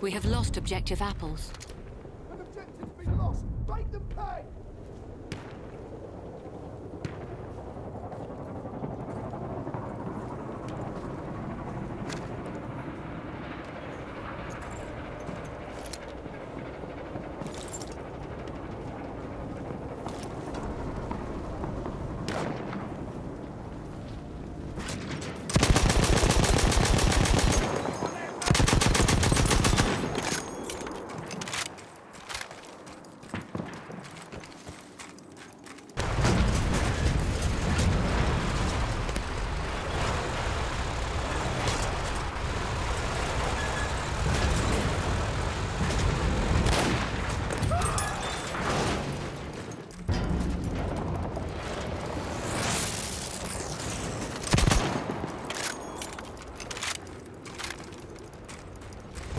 We have lost objective apples. An objective's been lost. Make them pay.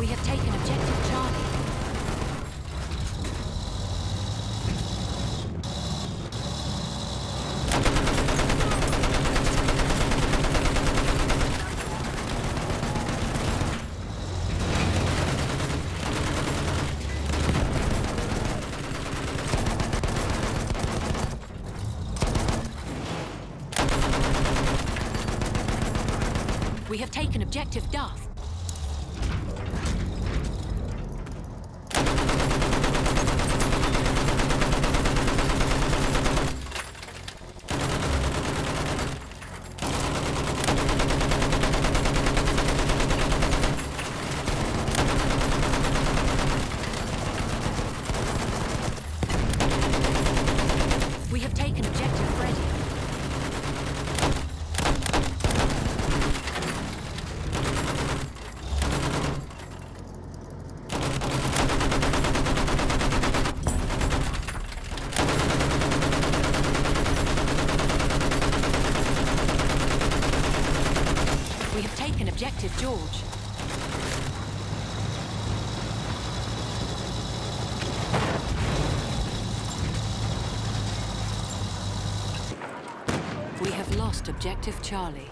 We have taken objective Charlie. We have taken objective Duff. We have taken objective Freddy. We have taken objective George. We have lost objective Charlie.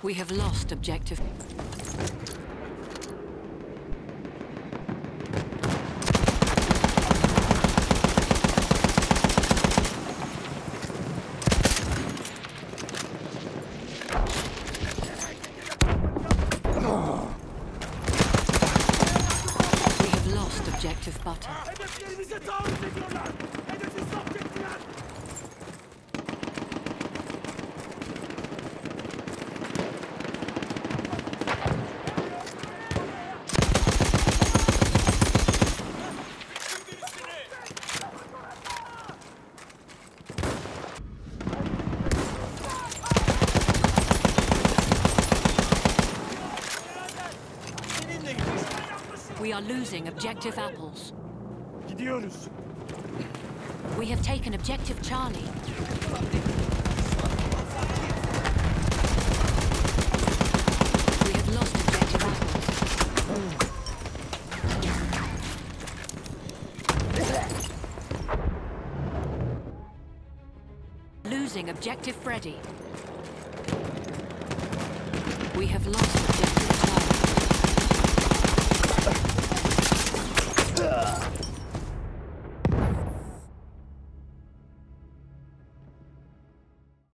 We have lost objective. We have lost objective butter. We are losing objective apples. Gidiyoruz. We have taken objective Charlie. We have lost objective apples. Losing objective Freddy. We have lost objective